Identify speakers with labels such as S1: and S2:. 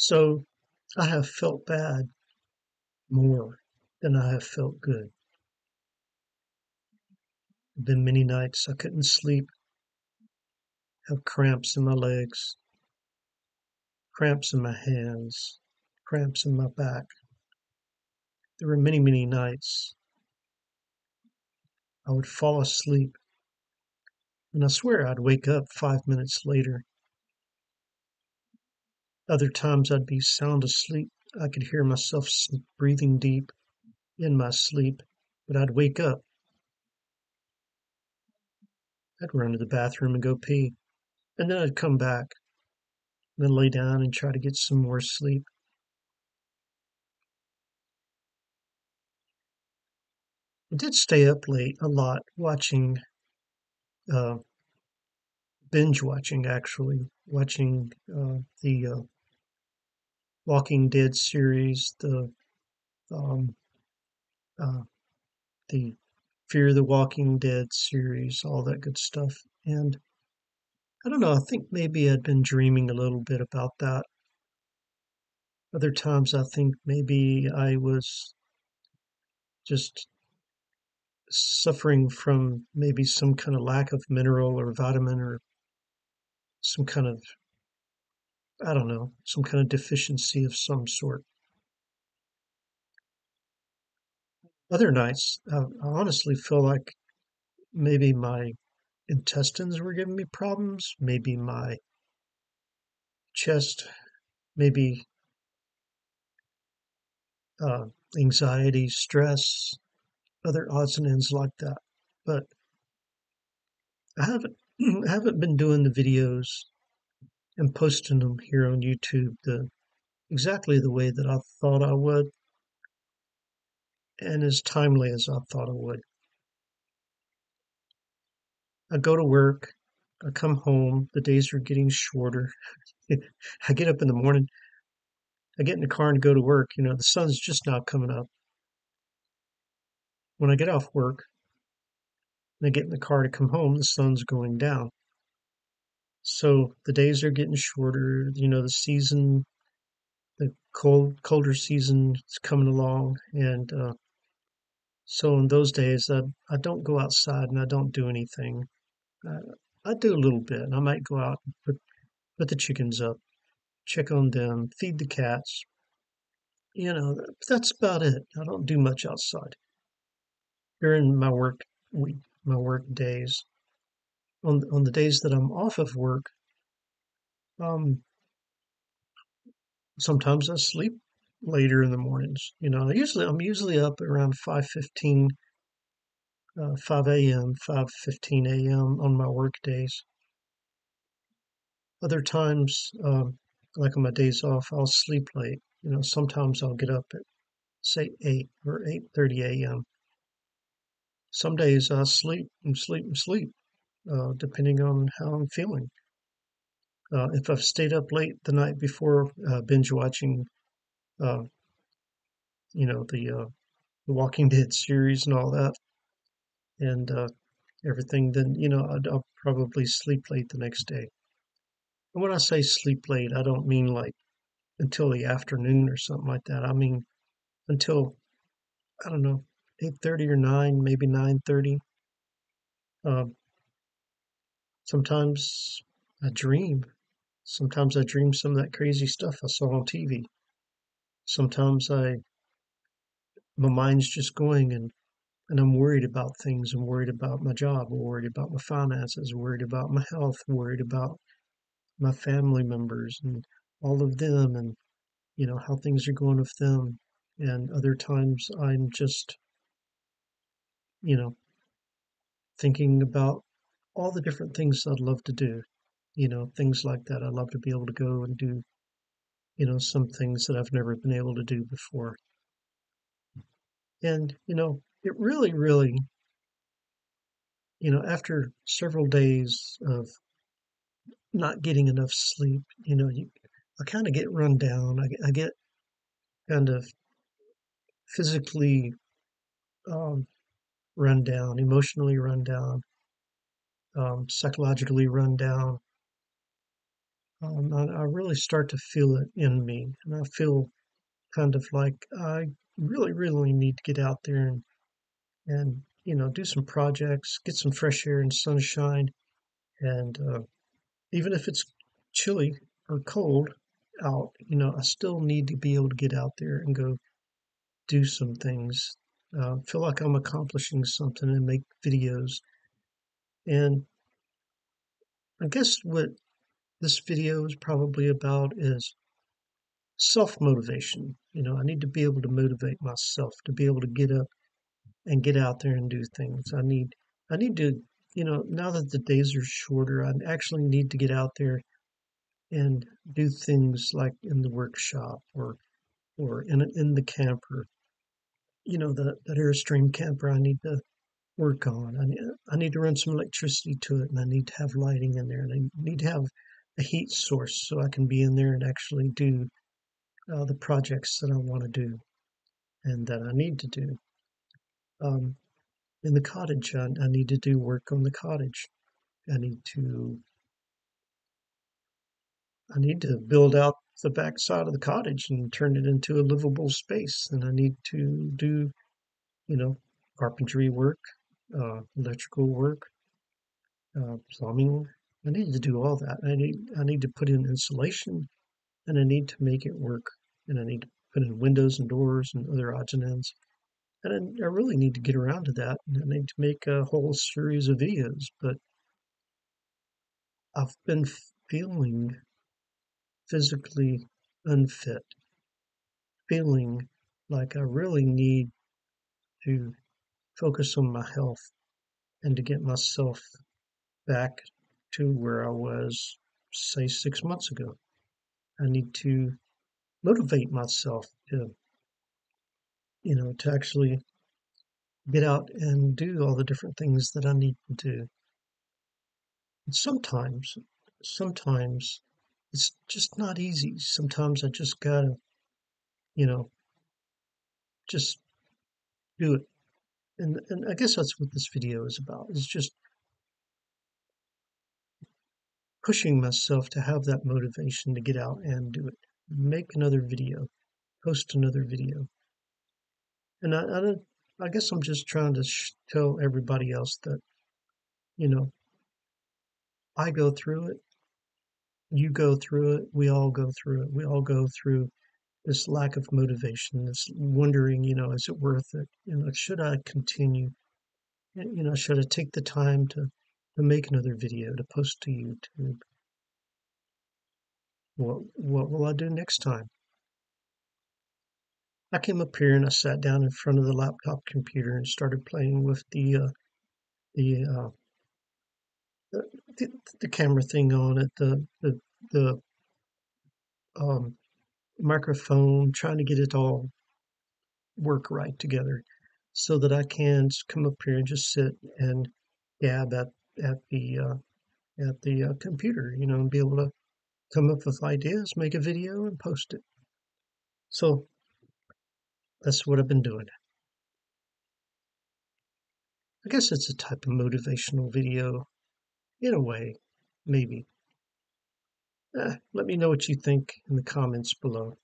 S1: So I have felt bad more than I have felt good. Been many nights I couldn't sleep, have cramps in my legs, cramps in my hands, cramps in my back. There were many, many nights I would fall asleep, and I swear I'd wake up five minutes later. Other times I'd be sound asleep. I could hear myself breathing deep in my sleep, but I'd wake up. I'd run to the bathroom and go pee, and then I'd come back, and then lay down and try to get some more sleep. I did stay up late a lot watching, uh, binge watching actually, watching uh, the uh, Walking Dead series, the um, uh, the Fear the Walking Dead series, all that good stuff. And I don't know, I think maybe I'd been dreaming a little bit about that. Other times I think maybe I was just suffering from maybe some kind of lack of mineral or vitamin or some kind of, I don't know, some kind of deficiency of some sort. Other nights, I honestly feel like maybe my intestines were giving me problems, maybe my chest, maybe uh, anxiety, stress, other odds and ends like that. But I haven't I haven't been doing the videos and posting them here on YouTube the exactly the way that I thought I would and as timely as I thought I would. I go to work, I come home, the days are getting shorter. I get up in the morning, I get in the car and go to work, you know, the sun's just now coming up. When I get off work and I get in the car to come home, the sun's going down. So the days are getting shorter. You know, the season, the cold, colder season is coming along. And uh, so in those days, I, I don't go outside and I don't do anything. Uh, I do a little bit. I might go out and put, put the chickens up, check on them, feed the cats. You know, that's about it. I don't do much outside during my work week, my work days. On on the days that I'm off of work, um, sometimes I sleep later in the mornings. You know, usually I'm usually up around five fifteen, uh, five a.m., five fifteen a.m. on my work days. Other times, um, like on my days off, I'll sleep late. You know, sometimes I'll get up at say eight or eight thirty a.m. Some days I sleep and sleep and sleep, uh, depending on how I'm feeling. Uh, if I've stayed up late the night before, uh, binge watching, uh, you know, the, uh, the Walking Dead series and all that, and uh, everything, then, you know, I'd, I'll probably sleep late the next day. And when I say sleep late, I don't mean like until the afternoon or something like that. I mean until, I don't know, 8.30 or 9, maybe 9.30. Um, sometimes I dream. Sometimes I dream some of that crazy stuff I saw on TV. Sometimes I, my mind's just going and, and I'm worried about things. I'm worried about my job. I'm worried about my finances. Worried about my health. Worried about my family members and all of them and, you know, how things are going with them. And other times I'm just you know, thinking about all the different things I'd love to do, you know, things like that. I'd love to be able to go and do, you know, some things that I've never been able to do before. And, you know, it really, really, you know, after several days of not getting enough sleep, you know, you, I kind of get run down. I, I get kind of physically um, run down, emotionally run down, um, psychologically run down. um, I, I really start to feel it in me, and I feel kind of like I really, really need to get out there and and you know do some projects, get some fresh air and sunshine, and uh, even if it's chilly or cold out, you know, I still need to be able to get out there and go do some things. Uh, feel like I'm accomplishing something and make videos. And I guess what this video is probably about is self motivation. You know, I need to be able to motivate myself to be able to get up and get out there and do things. I need, I need to, you know, now that the days are shorter, I actually need to get out there and do things like in the workshop or, or in in the camper. You know, the that Airstream camper. I need to work on. I need, I need to run some electricity to it, and I need to have lighting in there, and I need to have a heat source so I can be in there and actually do uh, the projects that I want to do and that I need to do. Um, in the cottage, I, I need to do work on the cottage. I need to I need to build out the back side of the cottage and turn it into a livable space. And I need to do, you know, carpentry work, uh, electrical work, uh, plumbing. I need to do all that. I need I need to put in insulation, and I need to make it work. And I need to put in windows and doors and other odds and ends. And I, I really need to get around to that. And I need to make a whole series of videos. But I've been feeling physically unfit, feeling like I really need to focus on my health and to get myself back to where I was, say, six months ago. I need to motivate myself to, you know, to actually get out and do all the different things that I need to do. And sometimes, sometimes it's just not easy. Sometimes I just gotta, you know, just do it. And and I guess that's what this video is about. Is just pushing myself to have that motivation to get out and do it. Make another video, post another video. And I, I, I guess I'm just trying to tell everybody else that, you know, I go through it you go through it, we all go through it. We all go through this lack of motivation, this wondering, you know, is it worth it? You know, should I continue? You know, should I take the time to, to make another video to post to YouTube? What what will I do next time? I came up here and I sat down in front of the laptop computer and started playing with the uh, the, uh, the the camera thing on it, the the the um, microphone, trying to get it all work right together so that I can come up here and just sit and gab at, at the, uh, at the uh, computer, you know, and be able to come up with ideas, make a video and post it. So that's what I've been doing. I guess it's a type of motivational video in a way, maybe. Eh, let me know what you think in the comments below.